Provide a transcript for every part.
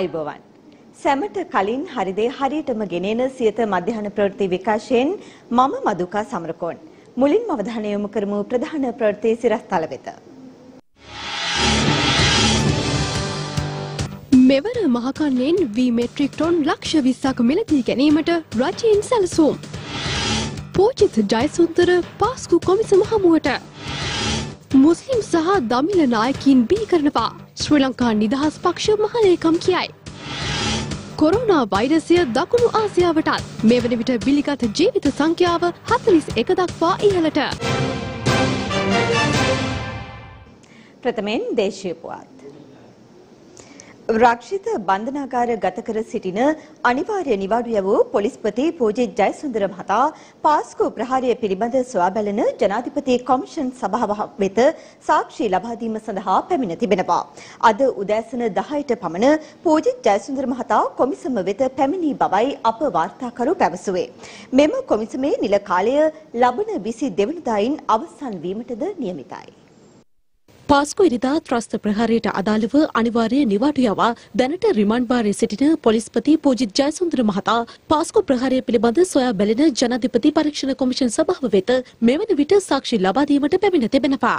ආයුබෝවන්. සැමට කලින් හරිදේ හරියටම ගෙනෙන සියත මධ්‍යහන ප්‍රවෘත්ති විකාශයෙන් මම මදුකා සමරකෝන්. මුලින්ම අවධානය යොමු කරමු ප්‍රධාන ප්‍රවෘත්ති සිරස්තල වෙත. මෙවර මහකන්නයෙන් වී මෙට්‍රික් ටොන් ලක්ෂ විස්සක් මිලදී ගැනීමට රජයෙන් සැලසුම්. පෝචිත් ජයසුන්තර පාස්කු කොමිසම හමුවට. මුස්ලිම් සහ දමිල නායකින් බිහි කරනවා ශ්‍රී ලංකා නිදහස් පක්ෂ මහලේකම් කියයි. කොරුණා වෛරසය දකුණු ආසියාවටත් මේ වන විට බිලිගත ජීවිත සංඛ්‍යාව හතලිස් එක දක්වා ඉහළට. ප්‍රථමයෙන් දේශීය පුවත්. රක්ෂිත බන්ධනාගාර ගත කර සිටින අනිවාර්ය නිවාඩු යවූ පොලිස්පති පූජිත් ජයසුන්දර මහතා පාස්කු ප්‍රහාරය පිළිබඳ සොයා බැලන ජනාධිපති කොමිෂන් සභාව වෙත සාක්ෂි ලබා දීම සඳහා පැමිණ තිබෙනවා. අද උදෑසන 10ට පමණ පූජිත් ජයසුන්දර මහතා කොමිසම වෙත පැමිණි බවයි අප වාර්තාකරු පැවසුවේ. මෙම කොමිසමේ නිල කාලය ලබන 22 වෙනිදායින් අවසන් වීමටද නියමිතයි. පාස්කු ඉරිදා ත්‍රස්ත ප්‍රහාරයට අදාළව අනිවාර්ය නිවාඩු යවා දැනට රිමාන්ඩ් බාරයේ සිටින පොලිස්පති පූජිත් ජයසුන්දර මහතා පාස්කු ප්‍රහාරය පිළිබඳ සොයා බැලෙන ජනාධිපති පරීක්ෂණ කොමිෂන් සභාව වෙත මෙවන විට සාක්ෂි ලබා දීමට පැමිණ තිබෙනවා.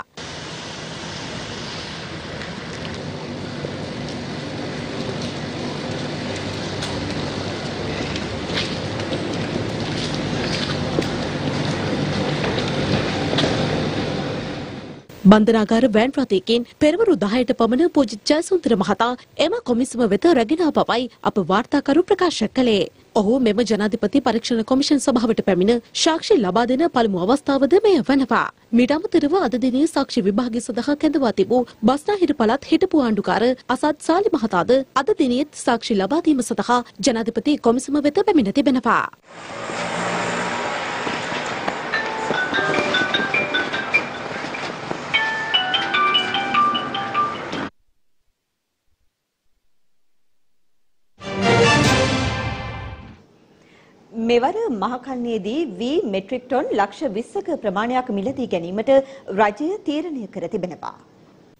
බන්ධනාගාර වෑන් රථයකින් පෙරවරු 10ට පමණ පූජිත් ජයසුන්දර මහතා එම කොමිසම වෙත රැගෙන බවයි අප වාර්තාකරු ප්‍රකාශ කළේ. ඔහු මෙම ජනාධිපති පරීක්ෂණ කොමිෂන් සභාවට පැමිණ සාක්ෂි ලබා දෙන පළමු අවස්ථාවද මෙය වනවා. මීට අමතරව අද දිනේ සාක්ෂි විභාගය සඳහා කැඳවා තිබූ බස්නාහිර පළාත් හිටපු ආණ්ඩුකාර අසත් සාලි මහතාද අද දිනේත් සාක්ෂි ලබා දීම සඳහා ජනාධිපති කොමිසම වෙත පැමිණ තිබෙනවා. මෙවර මහකන්නේදී වී මෙට්‍රික් ටොන් ලක්ෂ 20ක ප්‍රමාණයක් මිලදී ගැනීමට රජය තීරණය කර තිබෙනවා.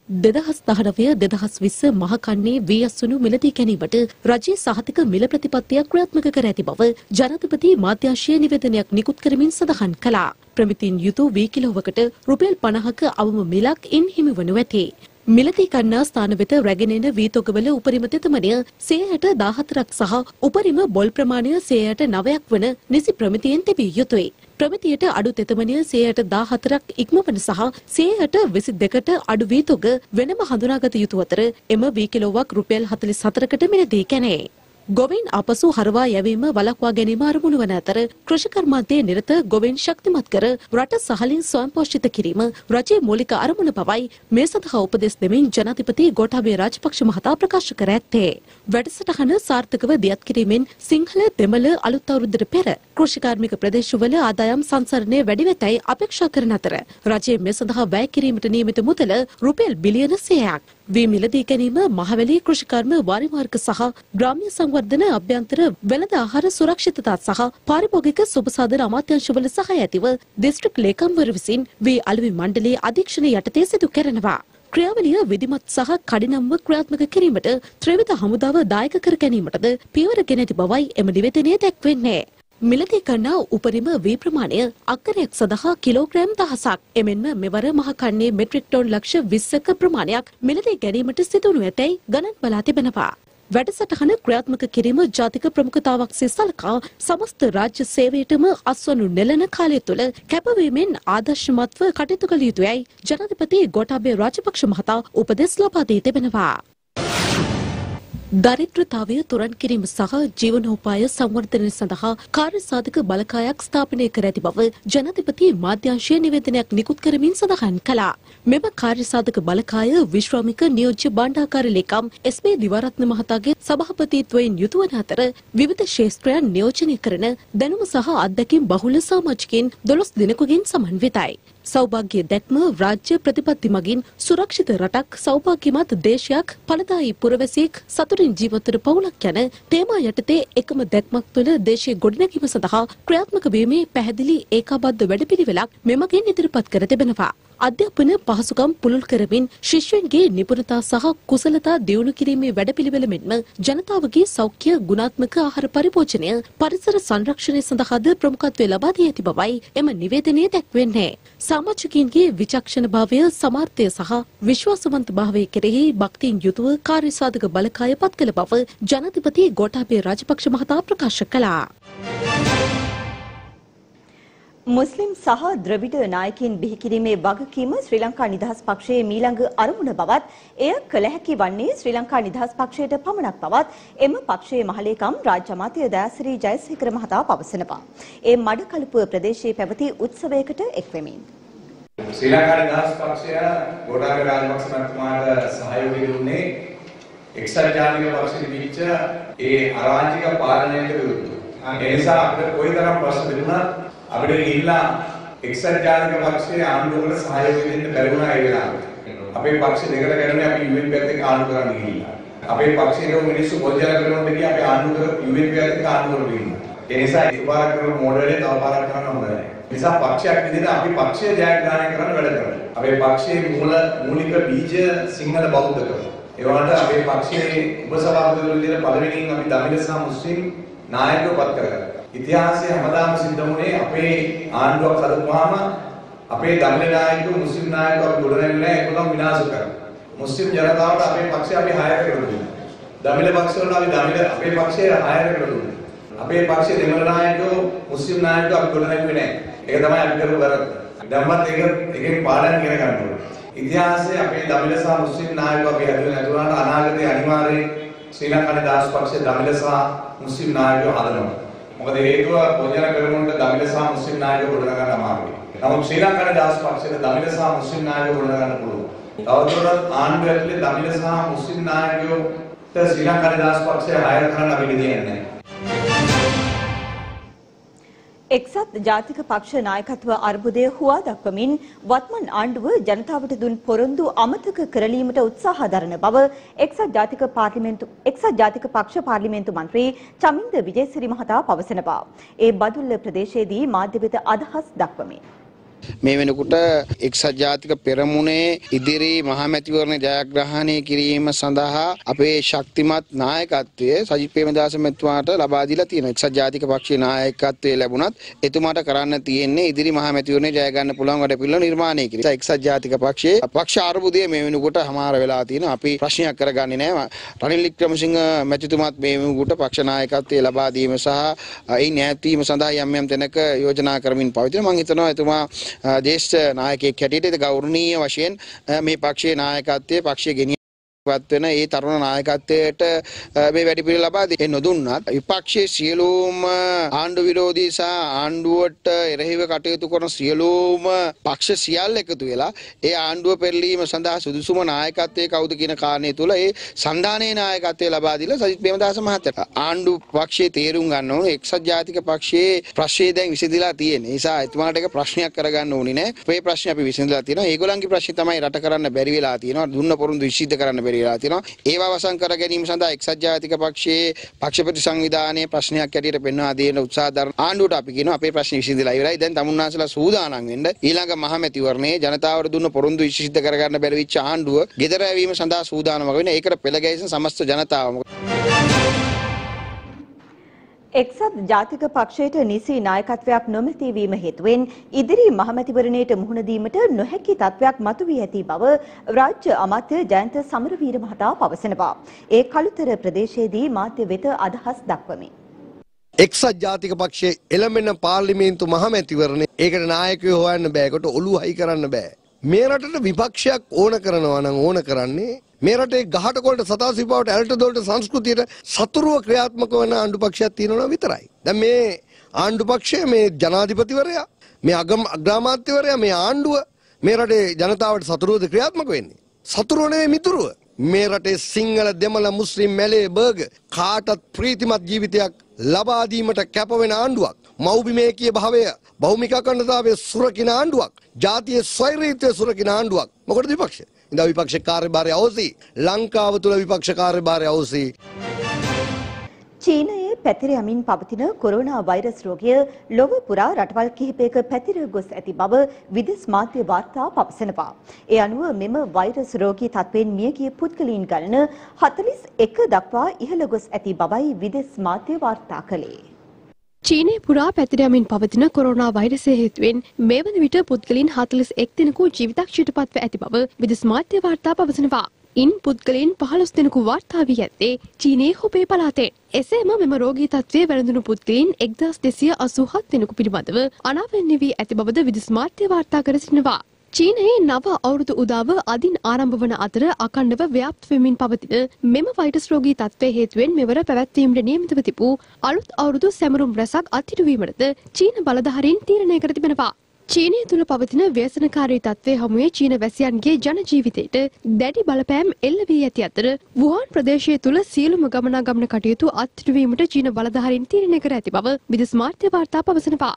දෙදහස් දහනවය දෙදහස් විස්ස මහකන්නේ වී අස්සුණු මිලදී ගැනීමට රජයේ සහතික මිල ප්‍රතිපත්තියක් ක්‍රියාත්මක කර ඇති බව ජනාධිපති මාධ්‍යංශයේ නිවේදනයක් නිකුත් කරමින් සඳහන් කළා. ප්‍රමිතින් යුතු වී කිලෝවකට රුපියල් 50ක අවම මිලක් ඉන් හිමි වනු ඇතේ. මිලදී ගන්නා ස්ථාන වෙත රැගෙන එන වීතොගවල උපරිම තෙතමනය 114ක් සහ උපරිම බොල් ප්‍රමාණය 109ක් වන නිසි ප්‍රමිතියෙන් තිබිය යුතුයි. ප්‍රමිතියට අඩු තෙතමනය 114ක් ඉක්මවන සහ 122කට අඩු වීතොග වෙනම හඳුනාගත යුතු අතර එම වී කිලෝවක් රුපියල් 44කට මිලදී ගැනේ. ගොවින් අපසු හරවා යැවීම වළක්වා ගැනීම අරමුණු වන අතර කෘෂිකර්මාන්තයේ නිරත ගොවින් ශක්තිමත් කර රට සහලින් ස්වයංපෝෂිත කිරීම රජයේ මූලික අරමුණ බවයි මේ සඳහා උපදෙස් දෙමින් ජනාධිපති ගෝඨාභය රාජපක්ෂ මහතා ප්‍රකාශ කර ඇත්තේ. වැඩසටහන සාර්ථකව දියත් කිරීමෙන් සිංහල දෙමළ අලුත් අවුරුද්දට පෙර කෘෂිකාර්මික ප්‍රදේශවල ආදායම් සංසරණය වැඩි වෙතයි අපේක්ෂා කරන අතර රජයේ මේ සඳහා වැය කිරීමට නියමිත මුදල රුපියල් බිලියන 100ක් වී මිලදී ගැනීම මහවැලි කෘෂිකර්ම වාරිමාර්ග සහ ග්‍රාම්‍ය සංවර්ධන අභ්‍යන්තර වෙළඳ ආහාර සුරක්ෂිතතා සහ පාරිභෝගික සුබසාධන අමාත්‍යාංශවල සහාය ඇතිව දිස්ත්‍රික් ලේකම්වර විසින් වී අලෙවි මණ්ඩලයේ අධීක්ෂණය යටතේ සිදු කරනවා. ක්‍රියාවලිය විධිමත් සහ කඩිනම්ව ක්‍රියාත්මක කිරීමට ත්‍රිවිධ හමුදාව දායක කර ගැනීමටද පියවර ගෙන ඇති බවයි එම නිවේදනයේ දැක්වෙන්නේ. මිලදී ගන්නා උපරිම වී ප්‍රමාණය අක්කරයක් සඳහා කිලෝග්‍රෑම් දහසක්. එමෙන්ම මෙවර මහකන්නේ මෙට්‍රික් ටොන් ලක්ෂ 20ක ප්‍රමාණයක් මිලදී ගැනීමට සිදුවනු ඇතැයි ගණන් බලා තිබෙනවා. වැඩසටහන ක්‍රියාත්මක කිරීම ජාතික ප්‍රමුඛතාවක් සේ සලකා සමස්ත රාජ්‍ය සේවයටම අස්වනු නෙළන කාලය තුළ කැපවීමෙන් ආදර්ශමත්ව කටයුතු කළ යුතුයයි ජනාධිපති ගෝඨාභය රාජපක්ෂ මහතා උපදෙස් ලබා දී තිබෙනවා. දරිද්‍රතාවය තුරන් කිරීම සහ ජීවනෝපාය සංවර්ධනය සඳහා කාර්යසාධක බලකායක් ස්ථාපනය කර ඇති බව ජනාධිපති මාධ්‍යංශය නිවේදනයක් නිකුත් කරමින් සඳහන් කළා. මෙම කාර්යසාධක බලකාය විශ්‍රාමික නියෝජ්‍ය භාණ්ඩාකාර ලේකම් එස්.බී. දිවාරත්න මහතාගේ සභාපතිත්වයෙන් යුතු වන අතර විවිධ ශේෂ්ත්‍රයන් නියෝජනය කරන දැනුම සහ අත්දැකීම් බහුල සමාජිකයින් 12 දිනකගෙන් සමන්විතයි. සෞභාග්‍ය දැක්ම රාජ්‍ය ප්‍රතිපත්ති මගින් සුරක්ෂිත රටක් සෞභාග්‍යමත් දේශයක් ඵලදායී පුරවැසියෙක් සතුටින් ජීවත්වන පවුලක් යන තේමා යටතේ එකම දැක්මක් තුළ දේශීය ගොඩනැගීම සඳහා ක්‍රියාත්මක වීමේ පැහැදිලි ඒකාබද්ධ වැඩපිළිවෙලක් මෙමගින් ඉදිරිපත් කර තිබෙනවා. අධ්‍යාපන පහසුකම් පුළුල් කරමින් ශිෂ්‍යයන්ගේ නිපුණතා සහ කුසලතා දියුණු කිරීමේ වැඩපිළිවෙල මෙන්ම ජනතාවගේ සෞඛ්‍ය ගුණාත්මක ආහාර පරිභෝජනය පරිසර සංරක්ෂණය සඳහාද ප්‍රමුඛත්වය ලබා දී ඇති බවයි එම නිවේදනයේ දැක්වෙන්නේ. සමාජිකයින්ගේ විචක්ෂණභාවය සමාර්ථය සහ විශ්වාසවන්ත භාවය කෙරෙහි භක්තියෙන් යුතුව කාර්යසාධක බලකාය පත් කළ බව ජනාධිපති ගෝඨාභය රාජපක්ෂ මහතා ප්‍රකාශ කළා. මුස්ලිම් සහ ද්‍රවිඩ නායකයින් බිහිකිරීමේ වගකීම ශ්‍රී ලංකා නිදහස් පක්ෂයේ මීළඟ අරමුණ බවත් එය කළ හැකි වන්නේ ශ්‍රී ලංකා නිදහස් පක්ෂයට පමණක් බවත් එම පක්ෂයේ මහලේකම් රාජ්‍ය අමාත්‍ය දයාසිරි ජයසේකර මහතා පවසනවා. ඒ මඩකලපුව ප්‍රදේශයේ පැවති උත්සවයකට එක්වෙමින්. ශ්‍රී ලංකා නිදහස් පක්ෂය ගෝඨාභය රාජපක්ෂ මහත්මයාට සහයෝගය දුන්නේ එක්සත් ජාතික පක්ෂෙ තිබිච්ච ඒ අරාජික පාලනයට විරුද්ධව. ඒ නිසා අපිට කොයිතරම් ප්‍රශ්න තිබුණත් අපිට ගිහිල්ලා එක්සත් ජාතික පක්ෂයේ ආණ්ඩුවකට සහයෝගය දෙන්න බැරි වුණා ඒ වෙලාවට. අපේ පක්ෂ දෙකට ගැනනේ අපි UN පැත්තේ ආණ්ඩු කරන්න ගිහිල්ලා. අපේ පක්ෂයේ මිනිස්සු පොජ්ජල කරනකොට ගියා අපි ආණ්ඩු කර UN පැත්තේ ආණ්ඩු කරලා ගිහිල්ලා. ඒ නිසා එකපාරක් කරන මොඩලේ තව පාරක් කරන්න හොඳ නැහැ. නිසා පක්ෂයක් විදිහට අපි පක්ෂය ජයග්‍රහණය කරන්න වැඩ කරනවා. අපේ පක්ෂයේ මූල මූලික බීජ සිංහල බෞද්ධකම. ඒ වගේම අපේ පක්ෂයේ උපසභාපතිවරු විදිහට පළවෙනියෙන් අපි දමිළ සහ මුස්ලිම් නායකයෝ පත් කරගත්තා. ඉතිහාසයේ හැමදාම සිද්ධ වුණේ අපේ ආණ්ඩුවක් හදපුවාම අපේ දමිළ නායකයෝ මුස්ලිම් නායකයෝ අපි ගොඩනැගිලා ඒකම විනාශ කරනවා. මුස්ලිම් ජනතාවට අපේ පක්ෂය අපි හයර කරලා දුන්නා. දමිළ පක්ෂවල අපි දමිළ අපේ පක්ෂය හයර කරලා දුන්නා. අපේ පක්ෂයේ දෙමළ නායකයෝ මුස්ලිම් නායකයෝ අපි ගොඩනැගුවේ නැහැ. ඒක තමයි අපි කරපු වැරද්ද. දැම්මත් ඒක එකෙන් පාඩම් ඉගෙන ගන්න ඕනේ. ඉතිහාසයේ අපේ දමිළ සහ මුස්ලිම් නායකයෝ අපි හැදුවේ නැතුණාට අනාගතයේ අනිවාර්යයෙන් ශ්‍රී ලංකා නිදහස් පක්ෂයේ දමිළ සහ මුස්ලිම් නායකයෝ හදනවා. මොකද හේතුව පොජන කරමුන්ට දමිළ සහ මුස්ලිම් නායකයෝ ගොඩනගන්න අමාරුයි. නමුත් ශ්‍රී ලංකා නිදහස් පක්ෂයේ දමිළ සහ මුස්ලිම් නායකයෝ ගොඩනගන්න පුළුවන්. තවදුරටත් ආණ්ඩුව ඇතුලේ දමිළ සහ මුස්ලිම් නායකයෝ ශ්‍රී ලංකා නිදහස් පක්ෂය හයර් කරන්න අපි දෙන්නේ නැහැ. එක්සත් ජාතික පක්ෂ නායකත්ව අර්බුදය හුවා දක්වමින් වත්මන් ආණ්ඩුව ජනතාවට දුන් පොරොන්දු අමතක කරලීමට උත්සාහ දරන බව එක්සත් ජාතික පාර්ලිමේන්තු එක්සත් ජාතික පක්ෂ පාර්ලිමේන්තු මන්ත්‍රී චමින්ද විජේසිරි මහතා පවසනවා. ඒ බදුල්ල ප්‍රදේශයේදී මාධ්‍ය වෙත අදහස් දක්වමින් මේ වෙනකොට එක්සත් ජාතික පෙරමුණේ ඉදිරි මහමැතිවරණ ජයග්‍රහණය කිරීම සඳහා අපේ ශක්තිමත් නායකත්වය සජිත් ප්‍රේමදාස මැතිතුමාට ලබා දීලා තියෙනවා. එක්සත් ජාතික පක්ෂයේ නායකත්වය ලැබුණත් එතුමාට කරන්න තියෙන්නේ ඉදිරි මහමැතිවරණේ ජය ගන්න පුළුවන් වැඩ පිළිවෙල නිර්මාණය කිරීම. එක්සත් ජාතික පක්ෂයේ පක්ෂ අර්බුදය මේ වෙනකොට හමාර වෙලා තියෙනවා. අපි ප්‍රශ්නයක් කරගන්නේ නැහැ. රනිල් වික්‍රමසිංහ මැතිතුමාත් මේ වෙනකොට පක්ෂ නායකත්වය ලබා දීම සහ ඒ නැතිවීම සඳහා යම් යම් තැනක යෝජනා කරමින් පවතින මම හිතනවා එතුමා දේශ නායකයෙක් හැටියට. ගෞරවනීය වශයෙන් මේ පක්ෂයේ නායකත්වයේ පක්ෂය ගෙනියන පත් වෙන ඒ තරුණ නායකත්වයට මේ වැඩිපිළිවෙල ලබා දෙන්නේ නොදුන්නත් විපක්ෂයේ සියලුම ආණ්ඩු විරෝධී සහ ආණ්ඩුවට එරෙහිව කටයුතු කරන සියලුම පක්ෂ සියල්ල එකතු වෙලා ඒ ආණ්ඩුව පෙරලීම සඳහා සුදුසුම නායකත්වයේ කවුද කියන කාරණේ තුල ඒ සන්ධානයේ නායකත්වය ලබා දීලා සජිත් ප්‍රේමදාස මහත්තයාට. ආණ්ඩු පක්ෂයේ තේරුම් ගන්න ඕන එක්සත් ජාතික පක්ෂයේ ප්‍රශ්නේ දැන් විසඳලා තියෙන නිසා එතුමාට ඒක ප්‍රශ්නයක් කරගන්න ඕනේ නෑ. මේ ප්‍රශ්නේ අපි විසඳලා තියෙනවා. ඒගොල්ලන්ගේ ප්‍රශ්නේ තමයි රට කරන්න බැරි වෙලා තියෙනවා. දුන්න පොරොන්දු විශ්ිද්ධ කරන්න බැරි වෙලා තියෙනවා. ඒවා අවසන් කර ගැනීම සඳහා එක්සත් ජාතික පක්ෂයේ පක්ෂපති සංවිධානයේ ප්‍රශ්නයක් ඇටියට පෙන්වා දෙන උත්සාහ දරන ආණ්ඩුවට අපි කියනවා අපේ ප්‍රශ්න විසඳලා ඉවරයි. දැන් තමුන්නාසලා සූදානම් වෙන්න ඊළඟ මහමැතිවරණයේ ජනතාවට දුන්න පොරොන්දු විශ්ිද්ධ කරගන්න බැරි වෙච්ච ආණ්ඩුව ගෙදර ඇවීම සඳහා සූදානම වෙන. ඒකට පෙළ ගැහිසන සමස්ත ජනතාවම එක්සත් ජාතික පක්ෂයට නිසි නායකත්වයක් නොමැති වීම හේතුවෙන් ඉදිරි මහමැතිවරණයට මුහුණ දීමට නොහැකි තත්වයක් මතුවී ඇති බව රාජ්‍ය අමාත්‍ය ජයන්ත සමරවීර මහතා පවසනවා. ඒ කළුතර ප්‍රදේශයේදී මාධ්‍ය වෙත අදහස් දක්වමින්. එක්සත් ජාතික පක්ෂයේ එළඹෙන පාර්ලිමේන්තු මහමැතිවරණය ඒකට නායකයෝ හොයන්න බෑකට ඔලු හයි කරන්න බෑ. මේ රටට විපක්ෂයක් ඕන කරනවා නම් ඕන කරන්නේ මේ රටේ ගහට කොල්ට සතාසිපාවට ඇල්ට දොල්ට සංස්කෘතියට සතුරුව ක්‍රියාත්මක වන ආණ්ඩු පක්ෂයක් තියෙනවා විතරයි. දැන් මේ ආණ්ඩු පක්ෂය මේ ජනාධිපතිවරයා මේ අගම අග්‍රාමාත්‍යවරයා මේ ආණ්ඩුව මේ රටේ ජනතාවට සතුරුවද ක්‍රියාත්මක වෙන්නේ. සතුරුව නෙවෙයි මිතුරුව. මේ රටේ සිංහල දෙමළ මුස්ලිම් මැලේ බර්ග කාටත් ප්‍රීතිමත් ජීවිතයක් ලබා දීමට කැපවෙන ආණ්ඩුවක්. මව්බිමේකීය භාවය බෞමික අඛණ්ඩතාවයේ සුරකින ආණ්ඩුවක්. ජාතියේ ස්වෛරීත්වයේ සුරකින ආණ්ඩුවක්. මොකටද විපක්ෂය? ඉඳ විපක්ෂ කාර්යභාරය අවසි. ලංකාව තුළ විපක්ෂ කාර්යභාරය අවසි. චීනයේ පැතිර යමින් පවතින කොරෝනා වෛරස් රෝගය ලොව පුරා රටවල් කිහිපයක පැතිර ගොස් ඇති බව විදෙස් මාධ්‍ය වාර්තා පවසනවා. ඒ අනුව මෙම වෛරස් රෝගී තත්ත්වයෙන් මියගිය පුද්ගලයන් ගණන 41 දක්වා ඉහළ ගොස් ඇති බවයි විදෙස් මාධ්‍ය වාර්තා කළේ. චීනය පුරා පැතිරයමින් පවතින කොරෝනා වෛරසය හේතුවෙන් මේ වන විට පුද්ගලින් 41 දෙනෙකු ජීවිතක්ෂයට පත්ව ඇති බව විදෙස් මාධ්‍ය වාර්තා පවසනවා. ඉන් පුද්ගලයන් පහළොස් දෙනෙකු වාර්තා වී ඇත්තේ චීනයේ හොබේ පළාතේ. එසේම මෙම රෝගී තත්ත්වයේ වැළඳුණු පුද්ගලයන් 1287 දෙනෙකු පිළිබඳව අනාවරණය වී ඇති බවද විදෙස් මාධ්‍ය වාර්තා කර සිටිනවා. චීනයේ නව අවුරුදු උදාව අදින් ආරම්භ වන අතර අකණ්ඩව ව්‍යාප්ත වෙමින් පවතින මෙම වෛරස් රෝගී තත්ත්වය හේතුවෙන් මෙවර පැවැත්වීමට නියමිතව තිබූ අලුත් අවුරුදු සැමරුම් රැසක් අත්හිටුවීමටද චීන බලධාරීන් තීරණය කර තිබෙනවා. චීනය තුළ පවතින ව්‍යසනකාරී තත්ත්වය හමුවේ චීන වැසියන්ගේ ජන ජීවිතයට දැඩි බලපෑම් එල්ල වී ඇති අතර වුහාන් ප්‍රදේශය තුළ සියලුම ගමනාගමන කටයුතු අත්හිටුවීමට චීන බලධාරීන් තීරණය කර ඇති බව විදෙස් මාධ්‍ය වාර්තා පවසනවා.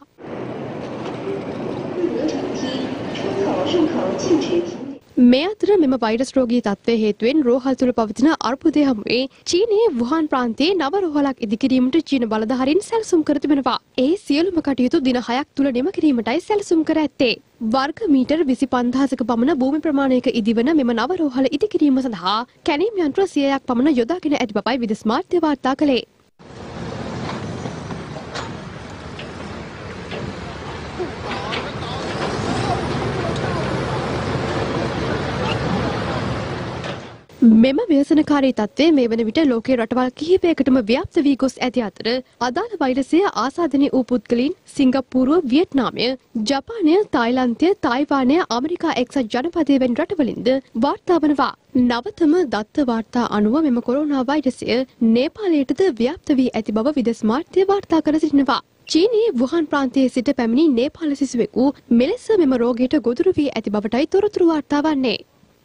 මේ අතර මෙම වෛරස් රෝගී තත්ත්වය හේතුවෙන් රෝහල් තුළ පවතින අර්බුදය හමුවේ චීනයේ වුහාන් ප්‍රාන්තයේ නව රෝහලක් ඉදිකිරීමට චීන බලධාරීන් සැලසුම් කර තිබෙනවා. ඒ සියලුම කටයුතු දින හයක් තුළ නිම කිරීමටයි සැලසුම් කර ඇත්තේ. වර්ග මීටර් විසි පන්දහසක පමණ භූමි ප්‍රමාණයක ඉදිවන මෙම නව රෝහල ඉදිකිරීම සඳහා කැනීම් යන්ත්‍ර සියයක් පමණ යොදාගෙන ඇති බවයි විදෙස් මාධ්‍ය වාර්තා කළේ. මෙම ව්‍යසනකාරී තත්ත්වය මේ වන විට ලෝකයේ රටවල් කිහිපයකටම ව්‍යාප්ත වී ගොස් ඇති අතර අදාළ වෛරසය ආසාදනය වූ පුද්ගලයින් සිංගප්පූරුව වියට්නාමය ජපානය තායිලන්තය තායිවානය ඇමරිකා එක්සත් ජනපදය වැනි රටවලින්ද වාර්තා වනවා. නවතම දත්ත වාර්තා අනුව මෙම කොරෝනා වෛරසය නේපාලයටද ව්‍යාප්ත වී ඇති බව විදෙස් මාර්ත්‍ය වාර්තා කර සිටිනවා. චීනයේ වුහන් ප්‍රාන්තයේ සිට පැමිණි නේපාල සිසුවෙකු මෙලෙස මෙම රෝගයට ගොදුරු වී ඇති බවටයි තොරතුරු වාර්තා වන්නේ.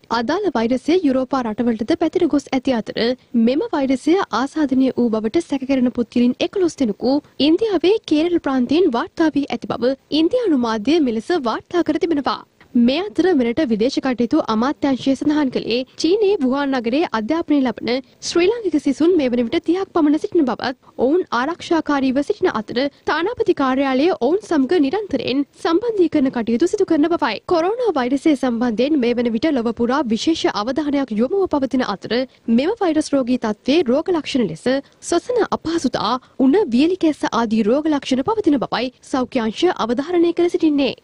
අදාළ වෛරසය යුරෝපා රටවලටද පැතිර ගොස් ඇති අතර මෙම වෛරසය ආසාධනය වූ බවට සැකකරන පුද්ගලින් එකොළොස් දෙනෙකු ඉන්දියාවේ කේරළ ප්‍රාන්තයෙන් වාර්තා වී ඇති බව ඉන්දියානු මාධ්‍ය මෙලෙස වාර්තා කර තිබෙනවා. මේ අතර මෙරට විදේශ කටයුතු අමාත්‍යංශය සඳහන් කළේ චීනයේ වුහාන් නගරයේ අධ්‍යාපනය ලබන ශ්‍රී ලාංකික සිසුන් මේ වන විට 30ක් පමණ සිටින බවත් ඔවුන් ආරක්ෂාකාරීව සිටින අතර තානාපති කාර්යාලය ඔවුන් සමග නිරන්තරයෙන් සම්බන්ධීකරණ කටයුතු සිදු කරන බවයි. කොරෝනා වෛරසය සම්බන්ධයෙන් මේ වන විට ලොව පුරා විශේෂ අවධානයක් යොමුව පවතින අතර මෙම වෛරස් රෝගී තත්ත්වයේ රෝග ලක්ෂණ ලෙස සොසන අපහසුතා, උණ වියලි කැස්ස ආදී රෝග ලක්ෂණ පවතින බවයි සෞඛ්‍ය අංශ අවධාරණය කර සිටින්නේ.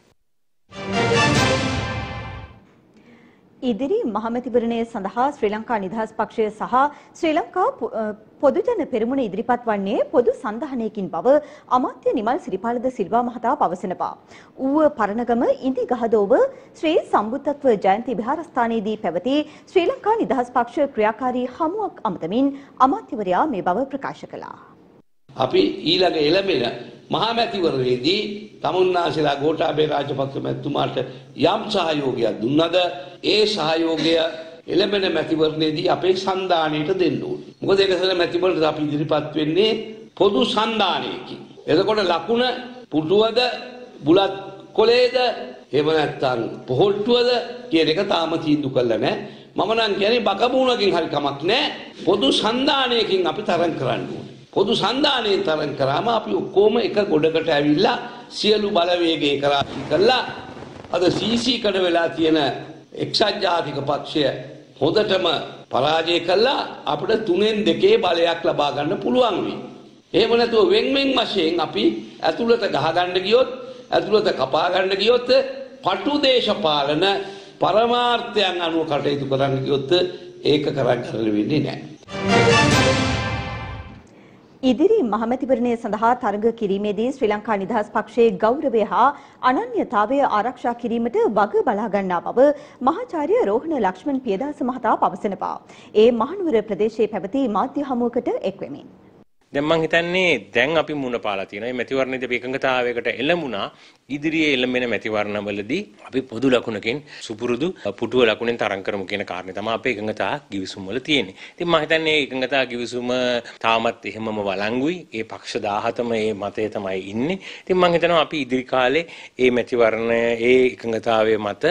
ඉදිරි මහමැතිවරණය සඳහා ශ්‍රී ලංකා නිදහස් පක්ෂය සහ ශ්‍රී ලංකා පොදුජන පෙරමුණ ඉදිරිපත් වන්නේ පොදු සන්ධානයකින් බව අමාත්‍ය නිමල් සිරිපාලද සිල්වා මහතා පවසනවා. ඌව පරණගම ඉන්දි ගහදෝව ශ්‍රී සම්බුද්ධත්ව ජයන්ති විහාරස්ථානයේදී පැවති ශ්‍රී ලංකා නිදහස් පක්ෂ ක්‍රියාකාරී හමුවක් අමතමින් අමාත්‍යවරයා මේ බව ප්‍රකාශ කළා. අපි ඊළඟ එළඹෙන මහා මැතිවරණයේදී තමුන්නාසලා ගෝඨාභය රාජපක්ෂ මැතිතුමාට යම් සහයෝගයක් දුන්නද ඒ සහයෝගය එළඹෙන මැතිවරණයේදී අපේ සන්දානයට දෙන්න ඕනේ. මොකද ඒකසල මැතිවරණයට අපි ඉදිරිපත් වෙන්නේ පොදු සන්දානයකින්. එතකොට ලකුණ පුටුවද බුලත් කොලේද එහෙම නැත්නම් පොහොට්ටුවද කියන එක තාම තීන්දුව කළා නැහැ. මම නම් කියන්නේ බකබුණකින් හරි කමක් නැහැ. පොදු සන්දානයකින් අපි තරම් කරන්න ඕනේ. පොදු සන්ධානයෙන් තරම් කරාම අපි ඔක්කොම එක ගොඩකට ඇවිල්ලා සියලු බලවේගය කරාශී කළා අද CC කඩ වෙලා තියෙන එක්සත් ජාතික පක්ෂය හොඳටම පරාජය කළා අපිට තුනෙන් දෙකේ බලයක් ලබා ගන්න පුළුවන් වෙයි. එහෙම නැතුව වෙන් වෙන් වශයෙන් අපි ඇතුළත ගහ ගන්න ගියොත් ඇතුළත කපා ගන්න ගියොත් පටු දේශපාලන පරමාර්ථයන් අනුව කටයුතු කරන්න ගියොත් ඒක කරන්න වෙන්නේ නැහැ. ඉදිරි මහමැතිවරණය සඳහා තරඟ කිරීමේදී ශ්‍රී ලංකා නිදහස් පක්ෂයේ ගෞරවය හා අනන්‍යතාවය ආරක්ෂා කිරීමට වග බලා ගන්නා බව මහාචාර්ය රෝහණ ලක්ෂ්මන් පියදාස මහතා පවසනවා. ඒ මහනුවර ප්‍රදේශයේ පැවති මාධ්‍ය හමුවකට එක්වෙමින්. දැන් මම හිතන්නේ දැන් අපි මුණ පාලා තියෙනවා. මේ මැතිවරණයේදී අපි එකඟතාවයකට එළඹුණා. ඉදිරියේ එළඹෙන මැතිවරණවලදී අපි පොදු ලකුණකින් සුපුරුදු පුටුව ලකුණෙන් තරම් කරමු කියන කාරණේ තමයි අපේ එකඟතා ගිවිසුම් වල තියෙන්නේ. ඉතින් මම හිතන්නේ එකඟතා ගිවිසුම තාමත් එහෙමම වළංගුයි. ඒ පක්ෂ 17ම මේ මතය තමයි ඉන්නේ. ඉතින් මම හිතනවා අපි ඉදිරි කාලේ මේ මැතිවරණය ඒ එකඟතාවයේ මත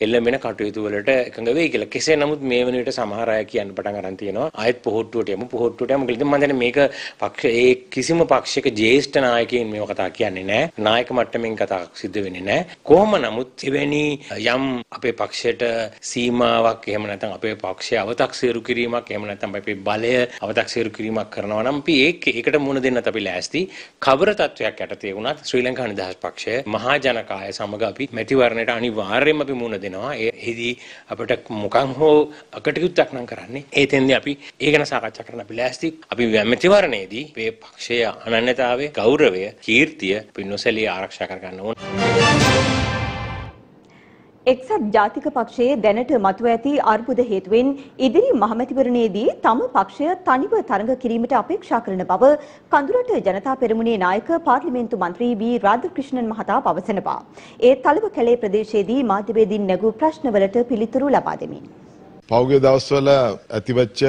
එළඹෙන කටයුතු වලට එකඟ වෙයි කියලා. කෙසේ නමුත් මේ වන විට සමහර අය කියන්න පටන් ගන්න තියෙනවා. ආයෙත් පොහොට්ටුවට යමු පොහොට්ටුවට යමු කියලා. ඉතින් මම දැන් මේක පක්ෂ ඒ කිසිම පක්ෂයක ජ්‍යෙෂ්ඨ නායකයින් මේව කතා කියන්නේ නැහැ. නායක මට්ටමින් කතා සිද්ධ වෙන්නේ නැහැ. කොහොම නමුත් එවැනි යම් අපේ පක්ෂයට සීමාවක් එහෙම නැත්නම් අපේ පක්ෂය අව탁සීරු කිරීමක් එහෙම නැත්නම් අපේ බලය අව탁සීරු කිරීමක් කරනවා නම් අපි ඒක ඒකට මුහුණ දෙන්නත් අපි ලෑස්ති. කවර තත්වයක් යටතේ වුණත් ශ්‍රී ලංකා නිදහස් පක්ෂය මහා ජනකාය සමග අපි මැතිවරණයට අනිවාර්යයෙන්ම අපි මුහුණ දෙනවා. ඒ එහිදී අපිට මොකන් හෝ අකටයුත්තක් නම් කරන්නේ. ඒ තෙන්දී අපි ඒ ගැන සාකච්ඡා කරන්න අපි ලෑස්ති. අපි මැතිවරණයේදී මේ පක්ෂයේ අනන්‍යතාවය, ගෞරවය, කීර්තිය අපි නොසැලී ආරක්ෂා කරගන්න ඕන. එක්සත් ජාතික පක්ෂයේ දැනට මතුව ඇති අර්බුද හේතුවෙන් ඉදිරි මහමැතිවරණයේදී තම පක්ෂය තනිව තරඟ කිරීමට අපේක්ෂා කරන බව කඳුරට ජනතා පෙරමුණේ නායක පාර්ලිමේන්තු මන්ත්‍රී වී රාධකෘෂ්ණන් මහතා පවසනවා. ඒ තලව කැලේ ප්‍රදේශයේදී මාධ්‍යවේදීන් නැගූ ප්‍රශ්නවලට පිළිතුරු ලබා දෙමින්. පෞගේ දවස්වල ඇතිවච්ච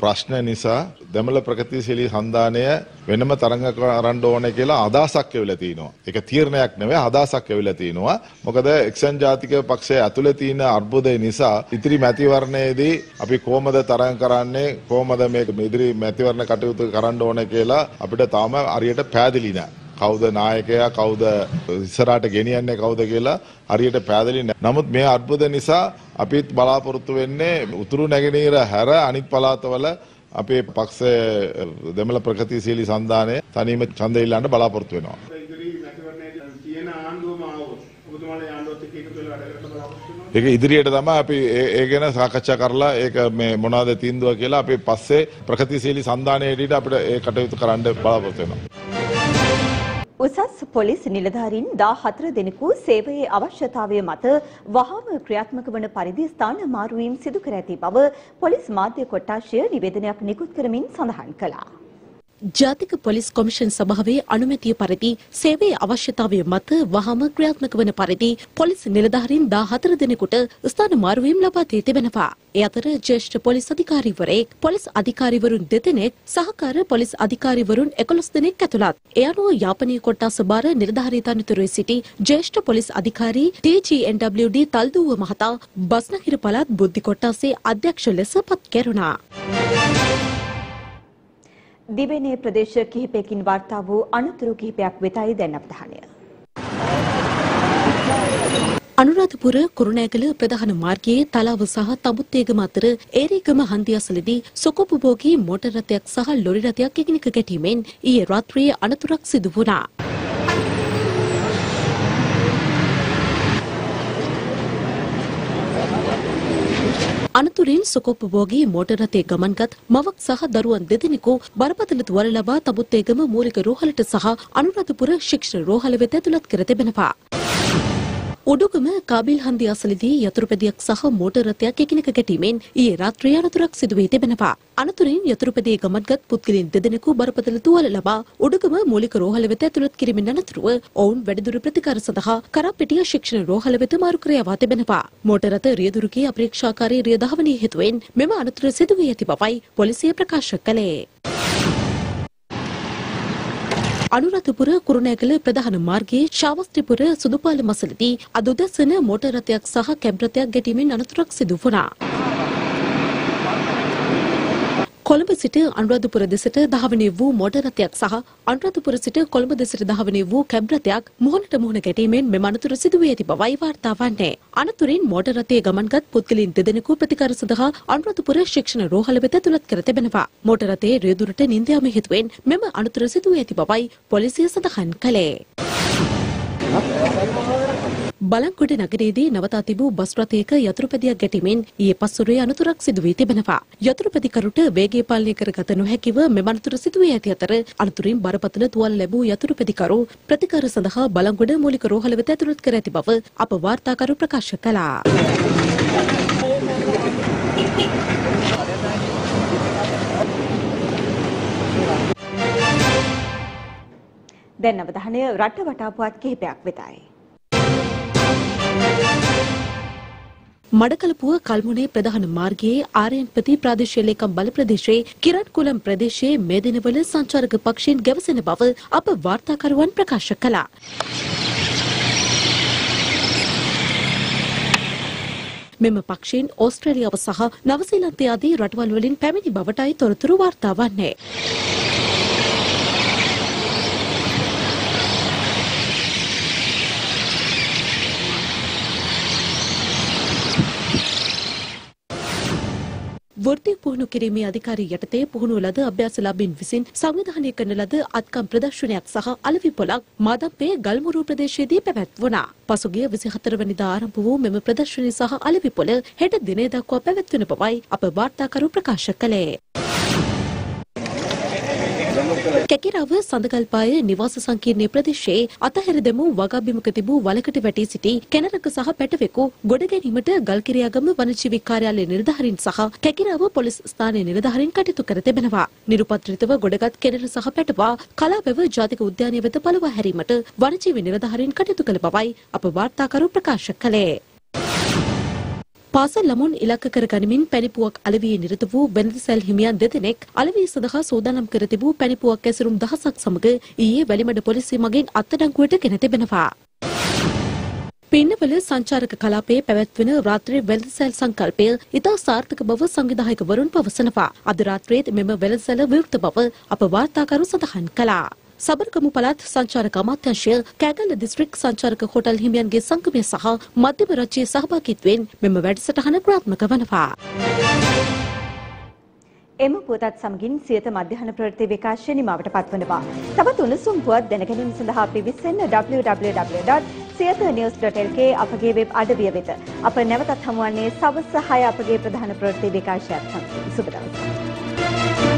ප්‍රශ්න නිසා දෙමළ ප්‍රගතිශීලී හන්දානය වෙනම තරඟ කරන්න ඕනේ කියලා අදහසක් එවිලා තිනවා. ඒක තීරණයක් නෙවෙයි අදහසක් එවිලා තිනවා. මොකද එක්සන් ජාතික පක්ෂය ඇතුලේ තියෙන අර්බුදය නිසා ඉතිරි මැතිවරණයේදී අපි කොහොමද තරඟ කරන්නේ කොහොමද මේක ඉදිරි මැතිවරණ කටයුතු කරන්න ඕනේ කියලා අපිට තාම හරියට පැහැදිලි නෑ. කවුද නායකයා කවුද ඉස්සරහට ගෙනියන්නේ කවුද කියලා හරියට පැහැදිලි නැහැ. නමුත් මේ අර්බුද නිසා අපිත් බලාපොරොත්තු වෙන්නේ උතුරු නැගෙනහිර හැර අනිත් පළාතවල අපේ පක්ෂ දෙමළ ප්‍රගතිශීලී සන්ධානය තනියම ඡන්ද ඉල්ලන්න බලාපොරොත්තු වෙනවා. තියෙන ආණ්ඩුවම ආවොත් ඔබතුමාලා ආණ්ඩුවත් එක්ක එකතු වෙලා වැඩ කරන්න බලාපොරොත්තු වෙනවා. ඒක ඉදිරියට තමයි අපි ඒ- ඒ ගැන සාකච්ඡා කරලා ඒක මේ මොනවද තීන්දුව කියලා අපි පස්සේ ප්‍රගතිශීලී සන්ධානයේදී අපිට ඒ කටයුතු කරන්න බලාපොරොත්තු වෙනවා. උසස් පොලිස් නිලධාරීන් 14 දෙනෙකු සේවයේ අවශ්‍යතාවය මත වහාම ක්‍රියාත්මක වන පරිදි ස්ථාන මාරුවීම් සිදු කර ඇති බව පොලිස් මාධ්‍ය කොට්ටාශය නිවේදනයක් නිකුත් කරමින් සඳහන් කළා. ජාතික පොලිස් කොමිෂන් සභාවේ අනුමැතිය පරිදි සේවයේ අවශ්‍යතාවය මත වහම ක්‍රියාත්මක වන පරිදි පොලිස් නිලධාරීන් 14 දෙනෙකුට ස්ථාන මාරුවීම් ලබා දී තිබෙනවා. ඒ අතර ජ්‍යෙෂ්ඨ පොලිස් අධිකාරීවරයෙක්, පොලිස් අධිකාරීවරුන් දෙදෙනෙක්, සහකාර පොලිස් අධිකාරීවරුන් 11 දෙනෙක් ඇතුළත්. ඒ අනුව යාපනීය කොට්ටාස බාර නිලධාරී තනතුරේ සිටි ජ්‍යෙෂ්ඨ පොලිස් අධිකාරී TGNWD තල්දුව මහතා බස්නාහිර පළාත් බුද්ධි කොට්ටාසේ අධ්‍යක්ෂ ලෙස පත් කෙරුණා. දිවයිනේ ප්‍රදේශ කිහිපයකින් වාර්තා වූ අනතුරු කිහිපයක් වෙතයි දැන් අවධානය. අනුරාධපුර කුරුණෑගල ප්‍රධාන මාර්ගයේ තලාව සහ තඹුත්තේගම අතර ඒරීගම හන්දියසලදී සොකොපුභෝගී මෝටර් රථයක් සහ ලොරි රථයක් එකිනෙක ගැටීමෙන් ඊයේ රාත්‍රියේ අනතුරක් සිදු වුණා. අනතුරින් සුකොප්පභෝගී මෝටර් රථයේ ගමන්ගත් මවක් සහ දරුවන් දෙදෙනෙකු බරපතල තුවාල ලබා තඹුත්තේගම මූලික රෝහලට සහ අනුරාධපුර ශික්ෂණ රෝහල වෙත ඇතුළත් කර තිබෙනවා. උඩුගම කාබිල් හන්දිය අසලදී යතුරුපැදියක් සහ මෝටර් රථයක් එකිනෙක ගැටීමෙන් ඊයේ රාත්‍රියේ අනතුරක් සිදු වී තිබෙනවා. අනතුරින් යතුරුපැදියේ ගමන්ගත් පුද්ගලයන් දෙදෙනෙකු බරපතල තුවාල ලබා උඩුගම මූලික රෝහල වෙත ඇතුළත් කිරීමෙන් අනතුරුව ඔවුන් වැඩිදුර ප්‍රතිකාර සඳහා කරප්පිටිය ශික්ෂණ රෝහල වෙත මාරු කර යවා තිබෙනවා. මෝටර් රථ රියදුරුකී අපේක්ෂාකාරී රියදහවණී හේතුවෙන් මෙම අනතුර සිදු වී ඇති බවයි පොලිසිය ප්‍රකාශ කළේ. අනුරාධපුර කුරුණෑගල ප්‍රධාන මාර්ගයේ ශාවස්ත්‍රිපුර සුදුපාල මසලදී අද උදැසන මෝටර් රථයක් සහ කැබ් රථයක් ගැටීමෙන් අනතුරක් සිදු වුණා. කොළඹ සිට අනුරාධපුර දෙසට ධාවනය වූ මෝටර් රථයක් සහ අනුරාධපුර සිට කොළඹ දෙසට ධාවනය වූ කැබ් රථයක් මුහුණට මුහුණ ගැටීමෙන් මෙම අනතුර සිදු වී ඇති බවයි වාර්තා වන්නේ. අනතුරින් මෝටර් රථයේ ගමන්ගත් පුද්ගලයන් දෙදෙනෙකු ප්‍රතිකාර සඳහා අනුරාධපුර ශික්ෂණ රෝහල වෙත ඇතුළත් කර තිබෙනවා. මෝටර් රථයේ රියදුරට නින්ද යාම හේතුවෙන් මෙම අනතුර සිදු වී ඇති බවයි පොලිසිය සඳහන් කළේ. බලංගොඩ නගරයේදී නවතා තිබූ බස් රථයක යතුරුපැදියක් ගැටීමෙන් ඊයේ පස්වරුවේ අනතුරක් සිදු වී තිබෙනවා. යතුරුපැදිකරුට වේගය පාලනය කරගත නොහැකිව මෙම අනතුර සිදු වී ඇති අතර අනතුරින් බරපතල තුවාල ලැබූ යතුරුපැදිකරු ප්‍රතිකාර සඳහා බලංගොඩ මූලික රෝහල වෙත ඇතුළත් කර ඇති බව අප වාර්තාකරු ප්‍රකාශ කළා. දැන් අවධානය රට වටා පුවත් කිහිපයක් වෙතයි. මඩකලපුව කල්මුනේ ප්‍රධාන මාර්ගයේ ආර්යන්පති ප්‍රාදේශීය ලේකම් බල ප්‍රදේශයේ කිරන්කුලම් ප්‍රදේශයේ මේ දිනවල සංචාරක පක්ෂීන් ගැවසෙන බව අප වාර්තාකරුවන් ප්‍රකාශ කළා. මෙම පක්ෂීන් ඕස්ට්‍රේලියාව සහ නවසීලන්තය ආදී රටවල් වලින් පැමිණි බවටයි තොරතුරු වාර්තා වන්නේ. වෘත්ති පුහුණු කිරීමේ අධිකාරිය යටතේ පුහුණුව ලද අභ්‍යාස ලාභීන් විසින් සංවිධානය කරන ලද අත්කම් ප්‍රදර්ශනයක් සහ අලවි පොලක් මාදම්පේ ගල්මුරු ප්‍රදේශයේදී පැවැත්වුණා. පසුගිය 24 වෙනිදා ආරම්භ වූ මෙම ප්‍රදර්ශනය සහ අලවි පොල හෙට දිනේ දක්වා පැවැත්වෙන බවයි අප වාර්තාකරු ප්‍රකාශ කළේ. කැකිරාව සඳකල්පාය නිවාස සංකීර්ණයේ ප්‍රදේශයේ අතහැර දෙමු වගබිමක තිබූ වලකට වැටී සිටි කැනරක සහ පැටවෙකු ගොඩ ගැනීමට ගල්කිරියාගම වනජීවි කාර්යාලය නිලධාරීන් සහ කැකිරාව පොලිස් ස්ථානයේ නිලධාරීන් කටයුතු කර තිබෙනවා. නිරුපද්‍රිතව ගොඩගත් කෙනර සහ පැටවා කලාපැව ජාතික උද්‍යානය වෙත පළුවා හැරීමට වනජීවි නිලධාරීන් කටයුතු කළ බවයි අප වාර්තාකරු ප්‍රකාශ කළේ. පාසල් ළමුන් ඉලක්ක කර ගනිමින් පැණිපුවක් අලවියේ නිරත වූ වෙනදසැල් හිමියන් දෙදෙනෙක් අලවිය සඳහා සූදානම් කර තිබූ පැණිපුවක් ඇසුරුම් දහසක් සමග ඊයේ වැලිමඩ පොලිසිය මගින් අත්අඩංගුවට ගෙන තිබෙනවා. පින්නවල සංචාරක කලාපයේ පැවැත්වෙන රාත්‍රී වෙළඳසැල් සංකල්පය ඉතා සාර්ථක බව සංවිධායකවරුන් පවසනවා. අද රාත්‍රියේත් මෙම වෙළඳසැල විවෘත බව අප වාර්තාකරු සඳහන් කළා. සබරගමු පළාත් සංචාරක අමාත්‍යංශය කෑගල්ල දිස්ත්‍රික් සංචාරක හෝටල් හිමියන්ගේ සංගමය සහ මධ්‍යම රජයේ සහභාගීත්වයෙන් මෙම වැඩසටහන ක්‍රියාත්මක වනවා. එම පුවතත් සමගින් සියත මධ්‍යහන ප්‍රවෘත්ති විකාශය නිමවට පත්වනවා. තවත් උණුසුම් පුවත් දැනගැනීම සඳහා පිවිසෙන්න www.siyathanews.lk අපගේ වෙබ් අඩවිය වෙත. අප නැවතත් හමුවන්නේ සවස් 6 අපගේ ප්‍රධාන ප්‍රවෘත්ති විකාශයත් සමග. සුබ දවසක්.